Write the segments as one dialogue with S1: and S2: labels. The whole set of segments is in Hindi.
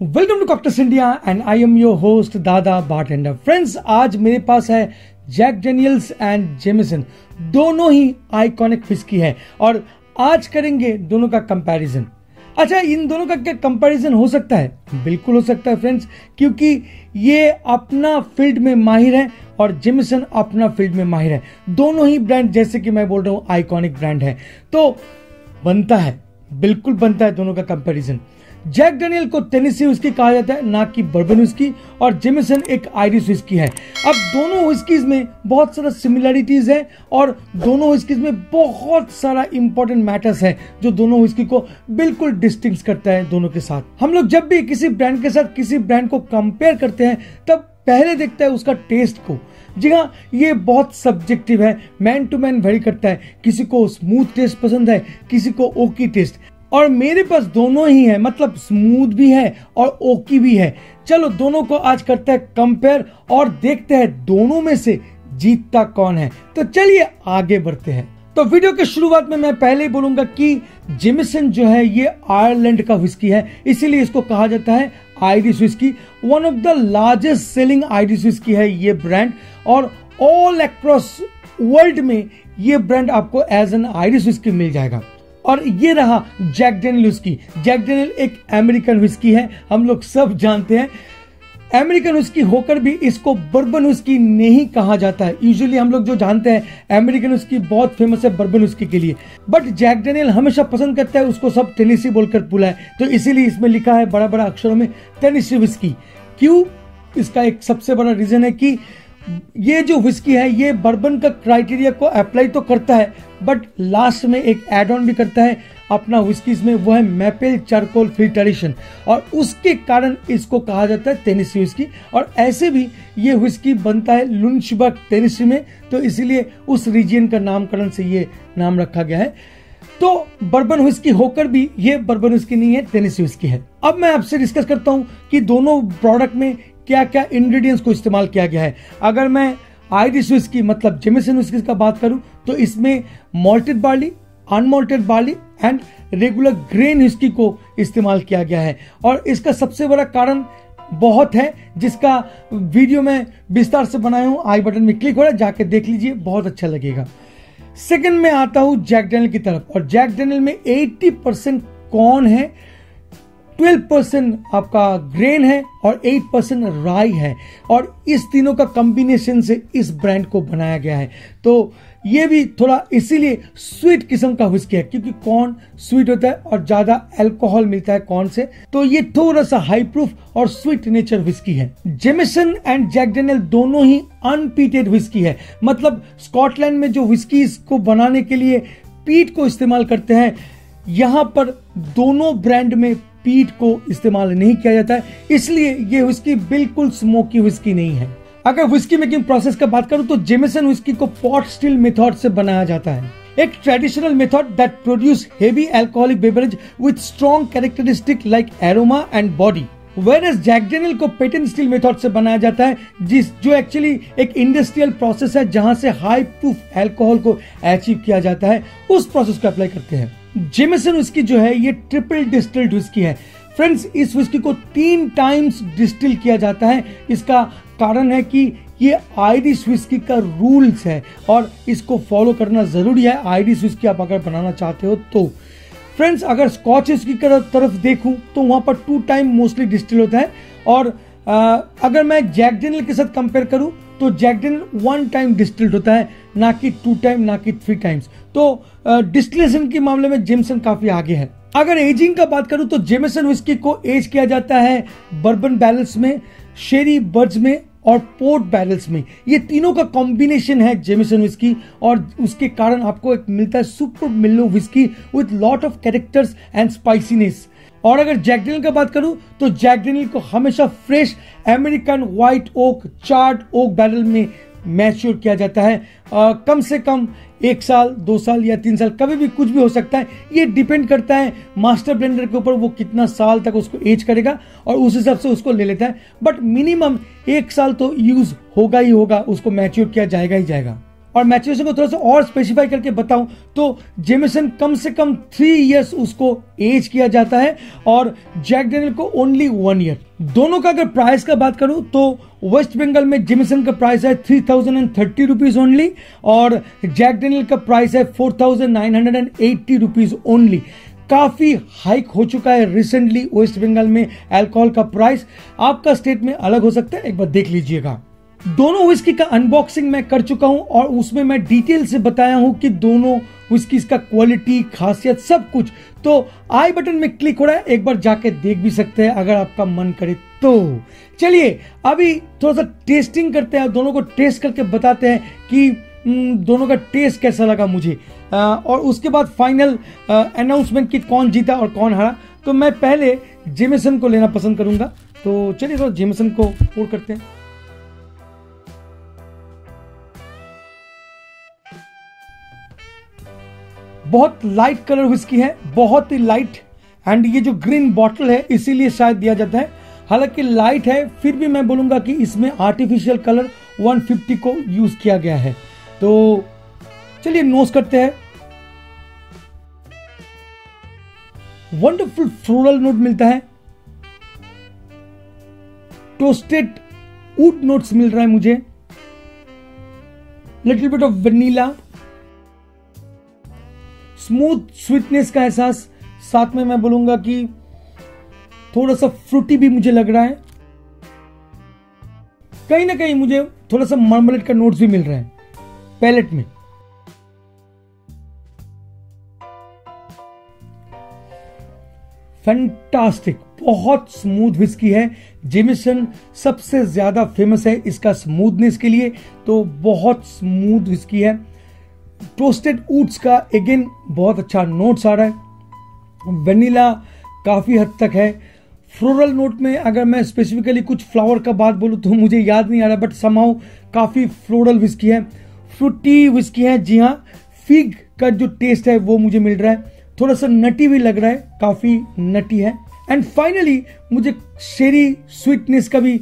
S1: Welcome to cocktails India and I am your host दादा बार्टेंडर फ्रेंड्स आज मेरे पास है जैक डेनियल्स एंड जेमिसन दोनों ही आइकॉनिक विस्की है, और आज करेंगे दोनों का कंपैरिजन अच्छा इन दोनों का क्या कंपैरिजन हो सकता है? बिल्कुल हो सकता है फ्रेंड्स क्योंकि ये अपना फ़ील्ड में माहिर है, और जेमिसन अपना फ़ील्ड में माहिर है. दोनों ही ब्रांड जैसे कि मैं बोल रहा हूँ आइकॉनिक ब्रांड है. तो बनता है, बिल्कुल बनता है दोनों का कंपैरिजन जैक डेनियल को टेनिसी विस्की कहा जाता है, ना कि बर्बन विस्की और जेमिसन एक आयरिश विस्की है। अब दोनों विस्कीज में बहुत सारा सिमिलरिटीज है, और दोनों विस्कीज में बहुत सारा इंपॉर्टेंट मैटर्स है, जो दोनों विस्की को बिल्कुल डिस्टिंग करता है दोनों के साथ। हम लोग जब भी किसी ब्रांड के साथ किसी ब्रांड को कंपेयर करते हैं, तब पहले देखता है उसका टेस्ट को। जी हाँ ये बहुत सब्जेक्टिव है मैन टू मैन वेरी करता है। किसी को स्मूथ टेस्ट पसंद है, किसी को ओकी टेस्ट और मेरे पास दोनों ही है मतलब स्मूथ भी है और ओकी भी है। चलो, दोनों को आज करते हैं कंपेयर और देखते हैं दोनों में से जीतता कौन है। तो चलिए आगे बढ़ते हैं। तो वीडियो के शुरुआत में मैं पहले ही बोलूँगा कि जिमिसन जो है, ये आयरलैंड का विस्की है। इसीलिए इसको कहा जाता है Irish whiskey one of the largest selling Irish whiskey है ये ब्रांड और ऑल अक्रॉस वर्ल्ड में ये ब्रांड आपको एज एन आयरिश विस्की मिल जाएगा। और ये रहा Jack Daniel whiskey Jack Daniel एक अमेरिकन विस्की है, हम लोग सब जानते हैं। अमेरिकन विस्की होकर भी इसको बर्बन विस्की नहीं कहा जाता है। यूजुअली हम लोग जो जानते हैं, अमेरिकन विस्की बहुत फ़ेमस है बर्बन विस्की के लिए। बट जैक डेनियल हमेशा पसंद करता है, उसको सब टेनिसी बोलकर बुलाए तो इसीलिए इसमें लिखा है बड़ा बड़ा अक्षरों में टेनिसी विस्की क्यों? इसका एक सबसे बड़ा रीजन है कि ये जो विस्की है, ये बर्बन का क्राइटेरिया को अप्लाई तो करता है बट लास्ट में एक एड ऑन भी करता है अपना विस्कीज में, वो है मैपेल चारकोल फिल्टरेशन और उसके कारण इसको कहा जाता है टेनिसी विस्की और ऐसे भी ये विस्की बनता है लुनशबर्ग टेनिसी में तो इसीलिए उस रीजियन का नामकरण से ये नाम रखा गया है। तो बर्बन विस्की होकर भी ये बर्बन विस्की नहीं है टेनिसी विस्की है। अब मैं आपसे डिस्कस करता हूँ कि दोनों प्रोडक्ट में क्या क्या इंग्रेडिएंट्स को इस्तेमाल किया गया है। अगर मैं आयरिश विस्की मतलब जेमिसन विस्की का बात करूँ तो इसमें malted barley unmalted barley and regular grain whiskey को इस्तेमाल किया गया है। और इसका सबसे बड़ा कारण बहुत है, जिसका वीडियो में विस्तार से बनाया हूँ, आई बटन में क्लिक हो रहा है, जाके देख लीजिए, बहुत अच्छा लगेगा। सेकंड में आता हूँ जैक डेनियल की तरफ़, और जैक डेनियल में 80 परसेंट कौन है? 12 परसेंट आपका ग्रेन है और 8 परसेंट राई है। और इस तीनों का कॉम्बिनेशन से इस ब्रांड को बनाया गया है। तो ये भी थोड़ा इसीलिए स्वीट किस्म का विस्की है, क्योंकि कॉर्न स्वीट होता है और ज़्यादा अल्कोहल मिलता है कॉर्न से। तो ये थोड़ा सा हाई प्रूफ और स्वीट नेचर विस्की है। जेमिसन एंड जैक डेनियल दोनों ही अनपीटेड विस्की है। मतलब स्कॉटलैंड में जो विस्की को बनाने के लिए पीट को इस्तेमाल करते हैं, यहाँ पर दोनों ब्रांड में पीट को इस्तेमाल नहीं किया जाता है, इसलिए ये विस्की बिल्कुल स्मोकी विस्की नहीं है। अगर विस्की मेकिंग प्रोसेस का बात करूँ तो जेमिसन विस्की को पॉट स्टील मेथड से बनाया जाता है। एक traditional method that produce heavy alcoholic beverage with strong characteristic like aroma and body whereas Jack Daniel को पेटेंट स्टील मेथड से बनाया जाता है, जिस, जो एक्चुअली एक इंडस्ट्रियल प्रोसेस है, जहाँ से हाई प्रूफ एल्कोहल को अचीव किया जाता है, उस प्रोसेस को अप्लाई करते हैं। जेमिसन विस्की जो है, ये ट्रिपल डिस्टिल्ड विस्की है। फ्रेंड्स इस विस्की को तीन टाइम्स डिस्टिल किया जाता है। इसका कारण है कि ये आयरिश विस्की का रूल्स है और इसको फॉलो करना ज़रूरी है। आयरिश विस्की आप अगर बनाना चाहते हो तो। फ्रेंड्स अगर स्कॉच विस्की की तरफ़ देखूँ तो वहाँ पर टू टाइम मोस्टली डिस्टिल होता है और अगर मैं जैक डेनियल के साथ कंपेयर करूँ तो Jack Daniel one time distilled होता है, ना कि टू टाइम ना कि थ्री टाइम्स तो डिस्टिलेशन के मामले में जेमसन काफ़ी आगे है। अगर एजिंग का बात करूँ तो जेमेसन विस्की को एज किया जाता है बर्बन बैलेंस में शेरी बर्ज में और पोर्ट बैरल्स में। ये तीनों का कॉम्बिनेशन है जेमिसन विस्की और उसके कारण आपको एक मिलता है super mellow whiskey with lot of characters and spiciness और अगर जैकडेनियल का बात करूँ तो जैकडेनियल को हमेशा fresh American white oak charred oak barrel में मैच्योर किया जाता है। आ, कम से कम एक साल दो साल या तीन साल कभी भी कुछ भी हो सकता है। ये डिपेंड करता है मास्टर ब्लेंडर के ऊपर वो कितना साल तक उसको एज करेगा और उस हिसाब से उसको ले लेता है। बट मिनिमम एक साल तो यूज़ होगा ही होगा उसको मैच्योर किया जाएगा ही जाएगा। और मैचुरेशन को थोड़ा सा और स्पेसिफाई करके बताऊँ तो जेमिसन कम से कम थ्री इयर्स उसको एज किया जाता है और जैक डेनियल को ओनली वन ईयर दोनों का अगर प्राइस का बात करूँ तो वेस्ट बंगाल में जेमिसन का प्राइस है three thousand and thirty rupees only और जैक डेनियल का प्राइस है four thousand nine hundred and eighty rupees only काफ़ी हाइक हो चुका है रिसेंटली वेस्ट बंगाल में अल्कोहल का प्राइस आपका स्टेट में अलग हो सकता है, एक बार देख लीजिएगा। दोनों विस्की का अनबॉक्सिंग मैं कर चुका हूँ और उसमें मैं डिटेल से बताया हूँ कि दोनों विस्की का क्वालिटी खासियत सब कुछ। तो आई बटन में क्लिक हो रहा है एक बार जाके देख भी सकते हैं अगर आपका मन करे तो। चलिए अभी थोड़ा सा टेस्टिंग करते हैं दोनों को टेस्ट करके बताते हैं कि हम्म, दोनों का टेस्ट कैसा लगा मुझे। और उसके बाद फाइनल अनाउंसमेंट कि कौन जीता और कौन हारा। तो मैं पहले जेमेसन को लेना पसंद करूँगा। तो चलिए थोड़ा जेमेसन को पोर करते हैं। बहुत लाइट कलर विस्की है, बहुत ही लाइट एंड ये जो ग्रीन बॉटल है, इसीलिए शायद दिया जाता है। हालाँकि लाइट है, फिर भी मैं बोलूँगा कि इसमें आर्टिफिशियल कलर 150 को यूज़ किया गया है। तो चलिए नोस करते हैं। वंडरफुल फ्लोरल नोट मिलता है। टोस्टेड वुड नोट्स मिल रहा है मुझे। Little bit of vanilla smooth sweetness का एहसास साथ में मैं बोलूँगा कि थोड़ा सा फ्रूटी भी मुझे लग रहा है। कहीं ना कहीं मुझे थोड़ा सा मार्मलेट का नोट्स भी मिल रहा है पैलेट में। फैंटास्टिक बहुत स्मूथ विस्की है। जेमिसन सबसे ज़्यादा फ़ेमस है इसका स्मूथनेस के लिए तो बहुत स्मूथ विस्की है। टोस्टेड ऊट्स का अगेन बहुत अच्छा नोट्स आ रहा है। वेनिला काफ़ी हद तक है। फ्लोरल नोट में अगर मैं स्पेसिफिकली कुछ फ्लावर का बात बोलूँ तो मुझे याद नहीं आ रहा बट समाउ काफ़ी फ्लोरल विस्की है। फ्रूटी विस्की है, जी हाँ। फिग का जो टेस्ट है, वो मुझे मिल रहा है। थोड़ा सा नटी भी लग रहा है, काफ़ी नटी है। एंड फाइनली मुझे शेरी स्वीटनेस का भी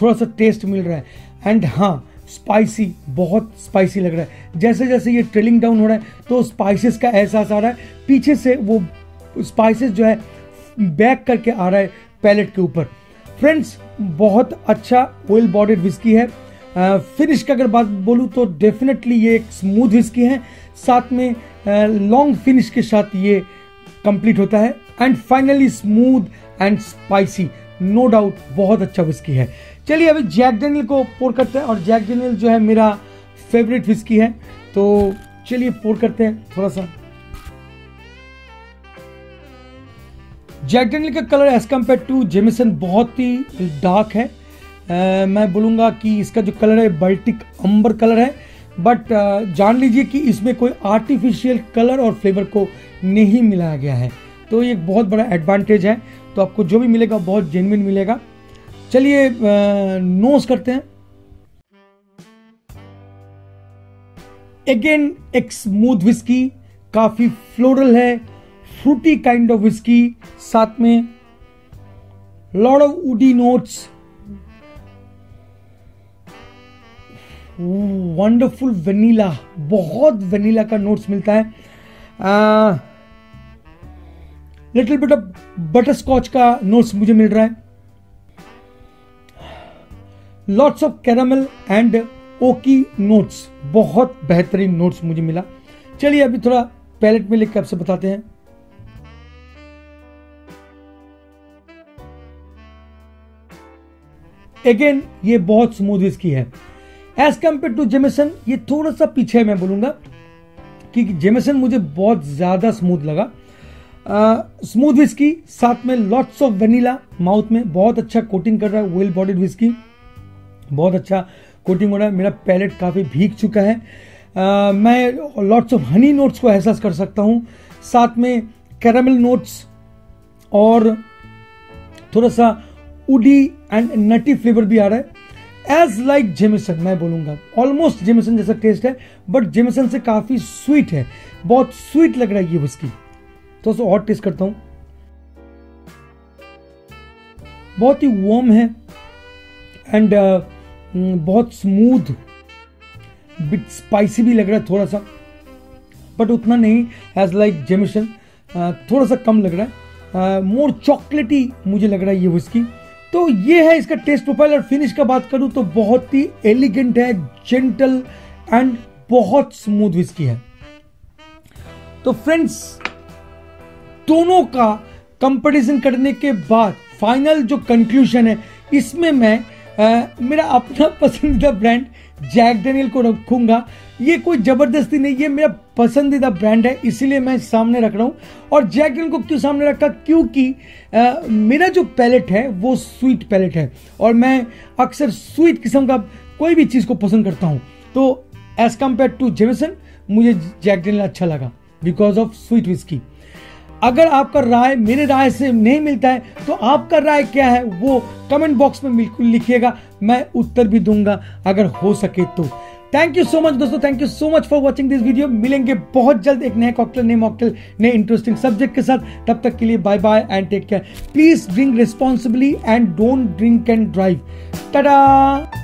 S1: थोड़ा सा टेस्ट मिल रहा है। एंड हाँ स्पाइसी बहुत स्पाइसी लग रहा है। जैसे जैसे ये ट्रिलिंग डाउन हो रहा है तो स्पाइसेस का एहसास आ रहा है। पीछे से वो स्पाइसेस जो है बैक करके आ रहा है पैलेट के ऊपर। फ्रेंड्स बहुत अच्छा वेल बॉडीड विस्की है फिनिश की अगर बात बोलूँ तो डेफिनेटली ये एक स्मूथ विस्की है। साथ में लॉन्ग फिनिश के साथ ये कंप्लीट होता है। And finally smooth and spicy no doubt बहुत अच्छा विस्की है। चलिए अभी जैक डेनियल को पोर करते हैं और जैक डेनियल जो है मेरा फेवरेट विस्की है। तो चलिए पोर करते हैं थोड़ा सा। जैक डेनियल का colour as compare to Jameson बहुत ही डार्क है। आ, मैं बोलूँगा कि इसका जो कलर है बल्टिक अंबर कलर है। बट जान लीजिए कि इसमें कोई आर्टिफिशियल कलर और फ्लेवर को नहीं मिलाया गया है। तो ये एक बहुत बड़ा एडवांटेज है। तो आपको जो भी मिलेगा बहुत जेनविन मिलेगा। चलिए नोस करते हैं। अगेन एक स्मूथ विस्की काफ़ी फ्लोरल है फ्रूटी काइंड ऑफ़ विस्की साथ में lot of woody notes wonderful vanilla बहुत वेनीला का नोट्स मिलता है। Little bit of butterscotch का नोट्स मुझे मिल रहा है। Lots of caramel and oaky notes बहुत बेहतरीन नोट्स मुझे मिला। चलिए अभी थोड़ा पैलेट में लिखकर आपसे बताते हैं। अगेन ये बहुत स्मूथ विस्की है। एज कंपेयर टू जेमेसन ये थोड़ा सा पीछे मैं बोलूँगा, क्योंकि जेमेसन मुझे बहुत ज़्यादा स्मूथ लगा। स्मूथ विस्की साथ में लॉट्स ऑफ़ वेनिला माउथ में बहुत अच्छा कोटिंग कर रहा है वेल बॉडीड विस्की बहुत अच्छा कोटिंग हो रहा है। मेरा पैलेट काफ़ी भीग चुका है। आ, मैं लॉट्स ऑफ़ हनी नोट्स को एहसास कर सकता हूँ। साथ में कैरामल नोट्स और थोड़ा सा उडी एंड नटी फ्लेवर भी आ रहा है। एज लाइक जेमिसन मैं बोलूँगा। ऑलमोस्ट जेमिसन जैसा टेस्ट है बट जेमिसन से काफ़ी स्वीट है। बहुत स्वीट लग रहा है ये उसकी थोड़ा सा और टेस्ट करता हूँ। बहुत ही वार्म है। एंड uh, बहुत स्मूथ बिट स्पाइसी भी लग रहा है थोड़ा सा बट उतना नहीं एज लाइक जेमिशन थोड़ा सा कम लग रहा है। मोर चॉकलेटी मुझे लग रहा है ये विस्की तो ये है इसका टेस्ट प्रोफ़ाइल और फिनिश का बात करूँ तो बहुत ही एलिगेंट है जेंटल एंड बहुत स्मूथ विस्की है। तो फ्रेंड्स दोनों का कंपटीशन करने के बाद फाइनल जो कंक्लूजन है, इसमें मैं मेरा अपना पसंदीदा ब्रांड जैक डेनियल को रखूँगा। ये कोई ज़बरदस्ती नहीं, ये मेरा पसंदीदा ब्रांड है, इसीलिए मैं सामने रख रहा हूँ। और जैक डेनियल को क्यों सामने रखा? क्योंकि मेरा जो पैलेट है, वो स्वीट पैलेट है। और मैं अक्सर स्वीट किस्म का कोई भी चीज़ को पसंद करता हूँ। तो एज कंपेयर टू जेमेसन मुझे जैक डेनियल अच्छा लगा। बिकॉज़ ऑफ़ स्वीट विस्की अगर आपका राय मेरे राय से नहीं मिलता है तो आपका राय क्या है, वो कमेंट बॉक्स में बिल्कुल लिखिएगा, मैं उत्तर भी दूँगा, अगर हो सके तो। थैंक यू सो मच दोस्तों thank you so much for watching this video मिलेंगे बहुत जल्द एक नए कॉकटेल नए मॉकटेल नए इंटरेस्टिंग सब्जेक्ट के साथ। तब तक के लिए bye bye and take care please drink responsibly and don't drink and drive tata